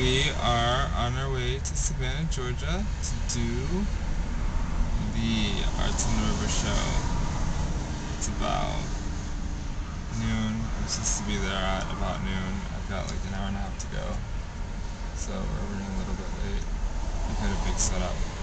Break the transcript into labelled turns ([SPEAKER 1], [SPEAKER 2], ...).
[SPEAKER 1] We are on our way to Savannah, Georgia to do the Arts and River show. It's about noon. I'm supposed to be there at about noon. I've got like an hour and a half to go. So we're running a little bit late. We've had a big setup.